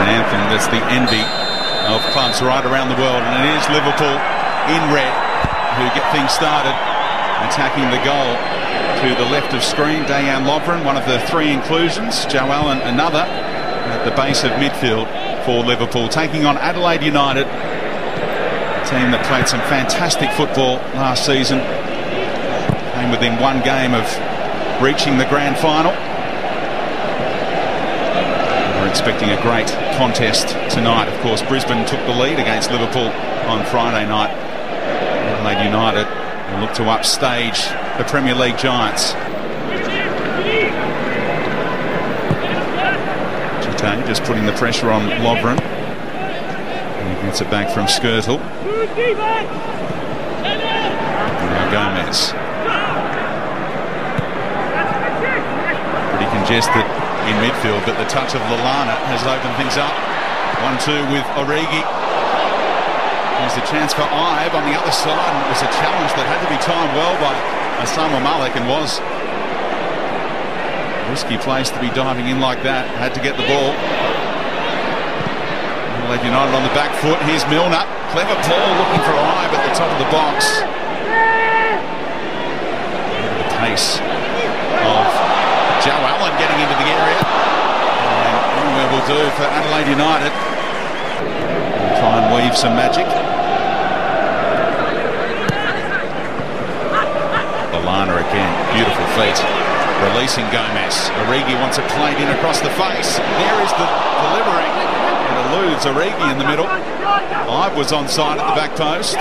An anthem that's the envy of clubs right around the world, and it is Liverpool in red who get things started, attacking the goal to the left of screen. Dejan Lovren, one of the three inclusions. Joe Allen, another at the base of midfield for Liverpool, taking on Adelaide United, a team that played some fantastic football last season. Came within one game of reaching the grand final. Expecting a great contest tonight. Of course, Brisbane took the lead against Liverpool on Friday night. Adelaide United will look to upstage the Premier League giants. Djite just putting the pressure on Lovren. And he gets it back from Skrtel. Now Gomez. Pretty congested in midfield, but the touch of Lallana has opened things up. 1-2 with Origi. There's a chance for Ibe on the other side, and it was a challenge that had to be timed well by Osama Malik and was risky place to be diving in like that. Had to get the ball. Adelaide United on the back foot. Here's Milner. Clever ball looking for Ibe at the top of the box. The pace of Joe Allen getting into the area. And anywhere will do for Adelaide United. We'll try and weave some magic. Lallana again. Beautiful feet. Releasing Gomez. Origi wants it played in across the face. There is the delivery. It eludes Origi in the middle. Ibe was on side at the back post.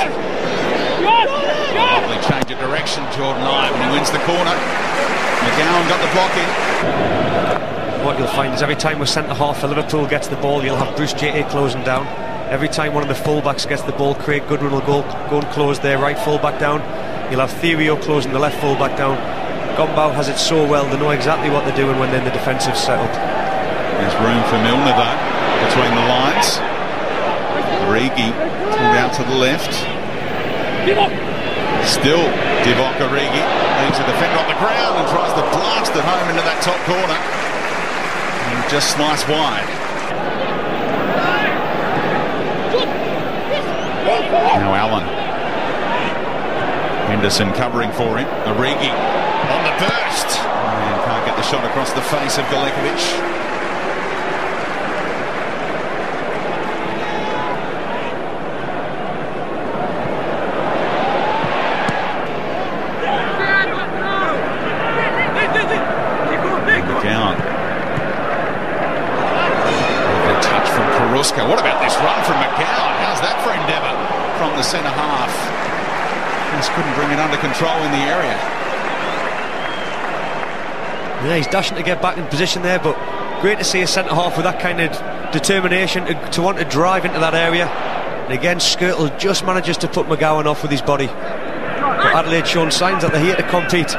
Lovely change of direction, Jordan Ibe, and he wins the corner. McGowan got the block in. What you'll find is every time a centre half for Liverpool gets the ball, you'll have Bruce Djite closing down. Every time one of the fullbacks gets the ball, Craig Goodwin will go, go and close their right fullback down. You'll have Cirio closing the left fullback down. Gombau has it so well, they know exactly what they're doing when they're in the defensive setup. There's room for Milner though, between the lines. Origi pulled out to the left. Still Divock Origi leaves a defender on the ground and tries to blast it home into that top corner. Just slice wide. Now Allen. Henderson covering for him. Origi on the burst. And can't get the shot across the face of Galekovic. McGowan. The touch from Carrusca. What about this run from McGowan? How's that for endeavour from the centre half? Just couldn't bring it under control in the area. Yeah, he's dashing to get back in position there, but great to see a centre half with that kind of determination to, to want to drive into that area. And again, Skrtel just manages to put McGowan off with his body. But Adelaide shown signs that they're here to compete.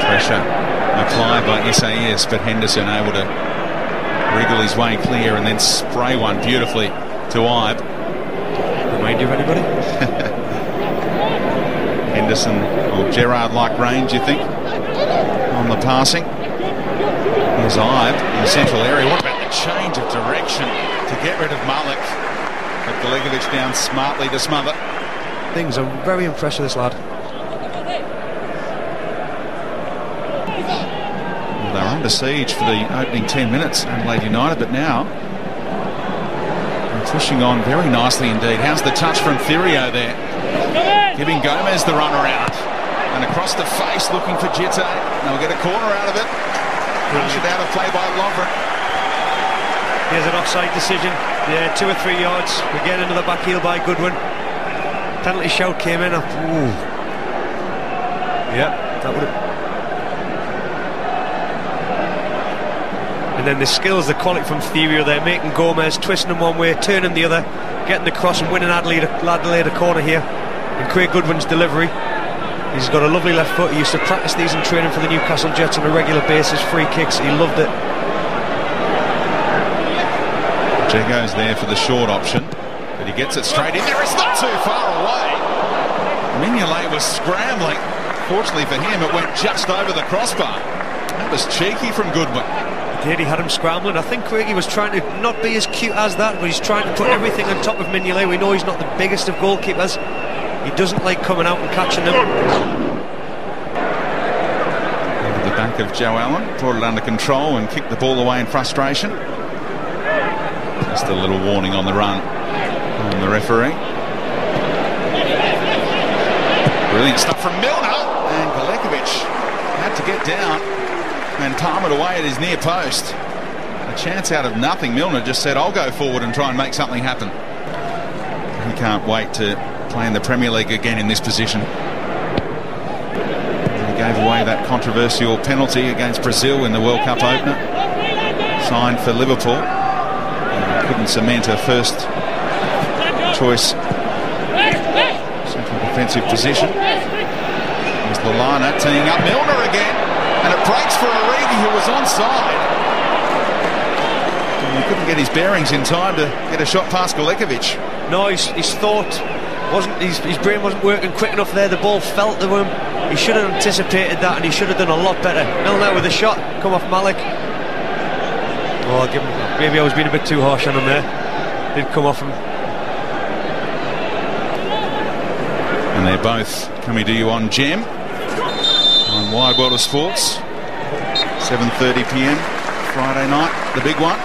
Pressure applied by SAS, but Henderson able to wriggle his way clear and then spray one beautifully to Ibe. Remind you of anybody? Henderson or Gerrard-like range, you think, on the passing. Here's Ibe in the central area. What about the change of direction to get rid of Malik? But Galekovic down smartly to smother. Things are very impressed with this lad. Well, they're under siege for the opening 10 minutes, Adelaide United, but now pushing on very nicely indeed. How's the touch from Cirio there? Giving Gomez the run around. And across the face looking for Djite. They'll get a corner out of it. Push it out of play by Lovren. Here's an offside decision. Yeah, two or three yards. Again, another back heel by Goodwin. Penalty shout came in. Ooh. Yep, that would have. And then the skills, the quality from Cirio there, making Gomez, twisting him one way, turning the other, getting the cross and winning Adelaide, Adelaide a corner here. And Craig Goodwin's delivery. He's got a lovely left foot. He used to practice these in training for the Newcastle Jets on a regular basis. Free kicks, he loved it. Jago's there for the short option, but he gets it straight in there. It's not too far away. Mignolet was scrambling. Fortunately for him, it went just over the crossbar. That was cheeky from Goodwin. Did he had him scrambling? I think Craigie was trying to not be as cute as that, but he's trying to put everything on top of Mignolet. We know he's not the biggest of goalkeepers. He doesn't like coming out and catching them. Over the back of Joe Allen, brought it under control and kicked the ball away in frustration. Just a little warning on the run from the referee. Brilliant stuff from Milner and Galekovic had to get down and palm it away at his near post. A chance out of nothing. Milner just said, I'll go forward and try and make something happen. He can't wait to play in the Premier League again in this position. He gave away that controversial penalty against Brazil in the World Cup opener. Signed for Liverpool. And couldn't cement a first choice central defensive position. There's Lallana teeing up Milner again. And it breaks for Origi who was onside. He couldn't get his bearings in time to get a shot past Galekovic. No, his, his thought wasn't his, his brain wasn't working quick enough there. The ball fell to him. He should have anticipated that, and he should have done a lot better. Milner with a shot, come off Malik. Oh, him, maybe I was being a bit too harsh on him there. Did come off him. And they're both coming to you on Gem Wide World of Sports. 7:30 p.m. Friday night, the big one.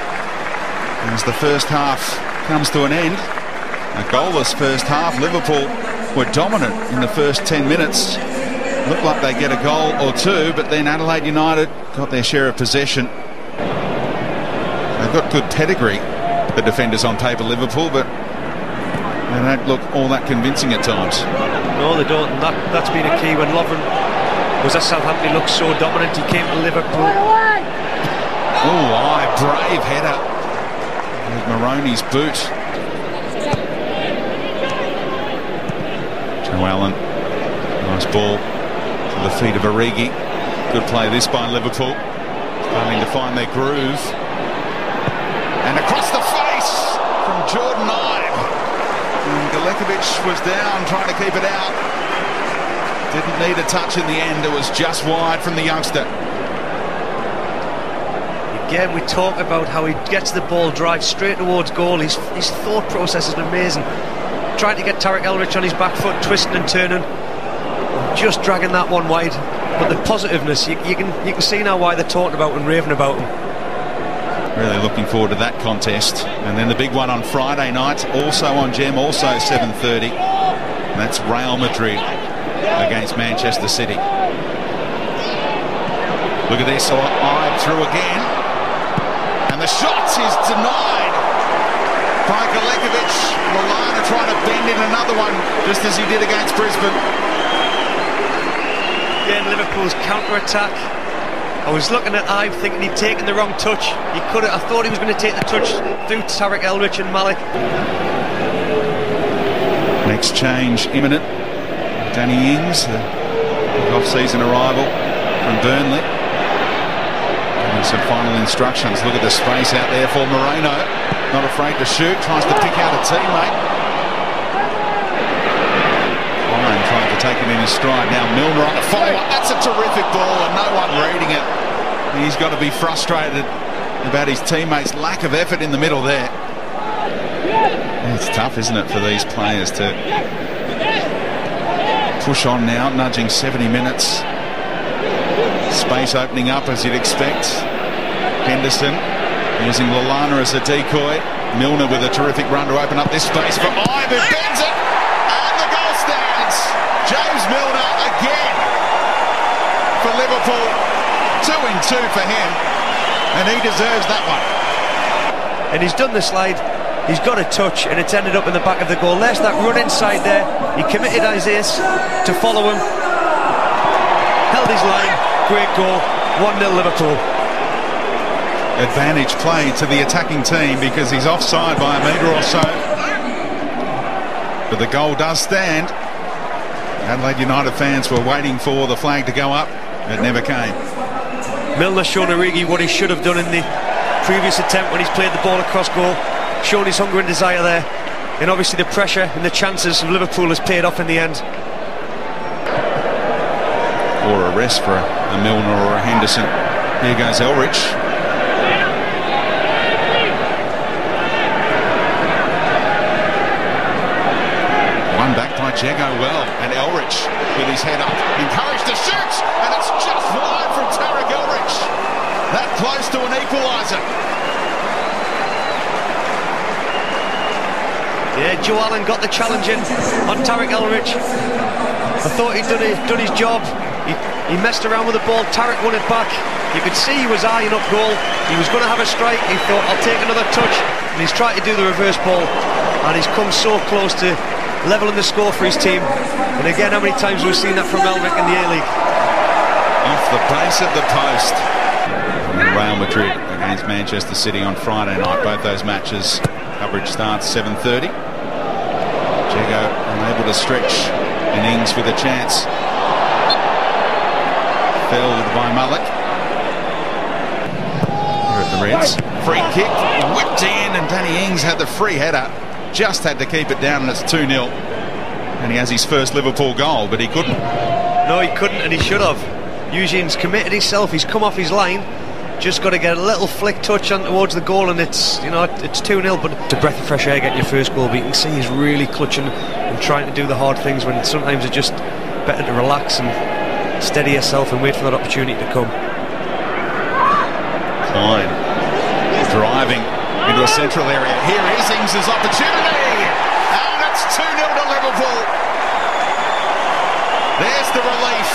As the first half comes to an end, a goalless first half. Liverpool were dominant in the first 10 minutes. Looked like they get a goal or two, but then Adelaide United got their share of possession. They've got good pedigree, the defenders on paper, Liverpool, but they don't look all that convincing at times. No, they don't. That, that's been a key when Lovren was that Southampton. He looked so dominant. He came to Liverpool. Oh, aye, brave header. With Maroney's boot. Joe Allen. Nice ball to the feet of Origi. Good play this by Liverpool. Starting to find their groove. And across the face from Jordan Ibe. And Galekovic was down trying to keep it out. Didn't need a touch in the end. It was just wide from the youngster. Again, we talk about how he gets the ball, drives straight towards goal. His, his thought process is amazing. Trying to get Tarek Elrich on his back foot, twisting and turning, just dragging that one wide. But the positiveness, you, you can you can see now why they're talking about and raving about him. Really looking forward to that contest. And then the big one on Friday night, also on Gem, also 7.30. And that's Real Madrid against Manchester City. Look at this, Ibe through again. And the shot is denied by Galekovic. Lallana trying to bend in another one, just as he did against Brisbane. Again, Liverpool's counter-attack. I was looking at Ibe thinking he'd taken the wrong touch. He could have, I thought he was going to take the touch through Tarek Elrich and Malik. Next change imminent. Danny Ings, the off-season arrival from Burnley. Giving some final instructions. Look at the space out there for Moreno. Not afraid to shoot. Tries to pick out a teammate. Ryan trying to take it in his stride. Now Milner on the follow-up. That's a terrific ball and no one reading it. He's got to be frustrated about his teammates' lack of effort in the middle there. It's tough, isn't it, for these players to push on now, nudging 70 minutes. Space opening up as you'd expect. Henderson using Lallana as a decoy. Milner with a terrific run to open up this space for Ibe, who bends it, and the goal stands. James Milner again for Liverpool. Two in two for him, and he deserves that one. And he's done the slide. He's got a touch, and it's ended up in the back of the goal. There's that run inside there. He committed ace to follow him. Held his line. Great goal. 1-0 Liverpool. Advantage play to the attacking team because he's offside by a metre or so. But the goal does stand. Adelaide United fans were waiting for the flag to go up. It never came. Milner shown Origi what he should have done in the previous attempt when he's played the ball across goal. Shown his hunger and desire there. And obviously the pressure and the chances of Liverpool has paid off in the end. Or a rest for a Milner or a Henderson. Here goes Elrich. One back by Jago well, and Elrich with his head up, encouraged to shoot, and it's just wide from Tarek Elrich. That close to an equaliser. Yeah, Joe Allen got the challenge in on Tarek Elrich. I thought he'd done his, done his job. He, he messed around with the ball. Tarek won it back. You could see he was eyeing up goal. He was going to have a strike. He thought, I'll take another touch. And he's tried to do the reverse ball. And he's come so close to leveling the score for his team. And again, how many times we've seen that from Elrich in the A-League? Off the base of the post. Real Madrid against Manchester City on Friday night. Both those matches coverage starts 7.30. Jago unable to stretch and Ings with a chance. Felled by Malik. Here at the Reds. Free kick, whipped in, and Danny Ings had the free header. Just had to keep it down, and it's 2 0. And he has his first Liverpool goal, but he couldn't. No, he couldn't, and he should have. Eugene's committed himself. He's come off his line. Just got to get a little flick touch on towards the goal, and it's you know it's 2 0. But it's a breath of fresh air getting your first goal. But you can see he's really clutching and trying to do the hard things when sometimes it's just better to relax and steady yourself and wait for that opportunity to come. Klein driving into a central area. Here is Ings' opportunity, and it's 2 0 to Liverpool. There's the relief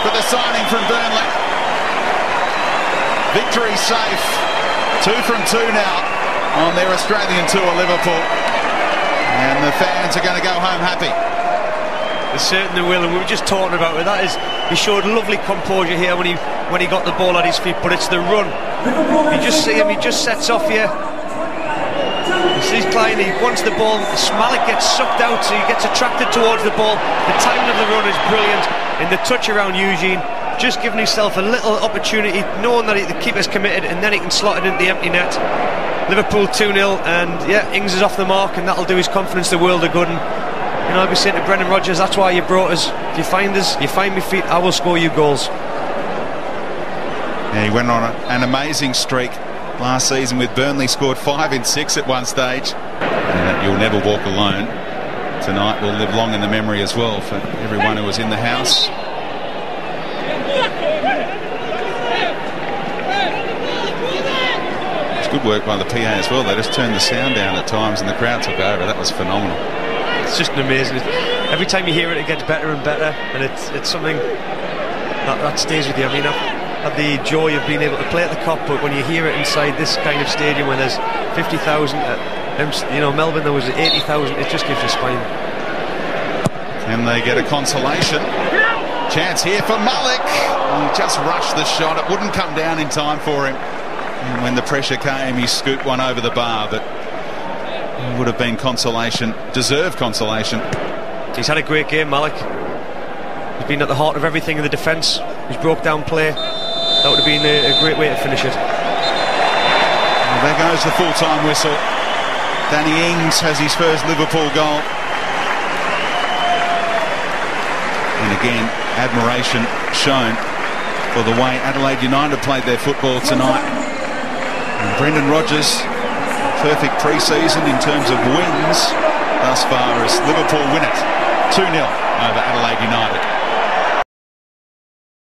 for the signing from Burnley. Victory safe. Two from two now on their Australian tour, Liverpool. And the fans are going to go home happy. They certainly will, and we were just talking about it. That is, he showed lovely composure here when he when he got the ball at his feet, but it's the run. You just see him, he just sets off here. You see Klein, he wants the ball. Malik gets sucked out, so he gets attracted towards the ball. The timing of the run is brilliant, and the touch around Eugene just giving himself a little opportunity, knowing that he, the keeper's committed, and then he can slot it into the empty net. Liverpool 2 0, and yeah, Ings is off the mark, and that'll do his confidence the world of good. And, you know, I'll be saying to Brendan Rodgers, that's why you brought us. If you find us, you find me feet, I will score you goals. Yeah, he went on a, an amazing streak last season with Burnley, scored five in six at one stage. And you'll never walk alone. Tonight will live long in the memory as well for everyone who was in the house. Good work by the PA as well. They just turned the sound down at times and the crowd took over. That was phenomenal. It's just amazing. Every time you hear it, it gets better and better, and it's it's something that, that stays with you. I mean, I've had the joy of being able to play at the Kop, but when you hear it inside this kind of stadium where there's 50,000, you know, Melbourne there was 80,000, it just gives you spine. And they get a consolation. Chance here for Malik. He just rushed the shot. It wouldn't come down in time for him. And when the pressure came, he scooped one over the bar, but it would have been consolation, deserved consolation. He's had a great game, Malik. He's been at the heart of everything in the defence. He's broke down play. That would have been a, a great way to finish it. Well, there goes the full-time whistle. Danny Ings has his first Liverpool goal. And again, admiration shown for the way Adelaide United played their football tonight. And Brendan Rodgers, perfect pre-season in terms of wins thus far as Liverpool win it 2-0 over Adelaide United.